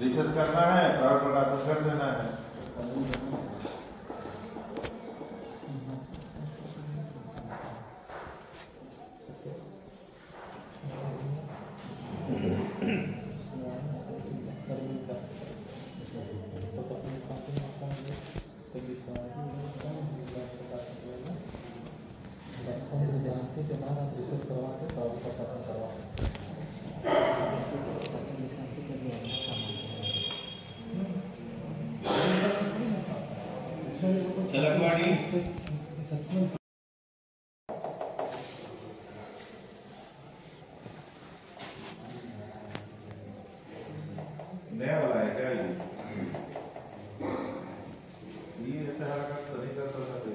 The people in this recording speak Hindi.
रिसर्च करना है प्रकार तो कर देना है। के बाद आप रिसर्च करवा के करवा सकते చలక్వాడి नया वाला है क्या ये? ये ऐसे हरकत तो नहीं कर सकते।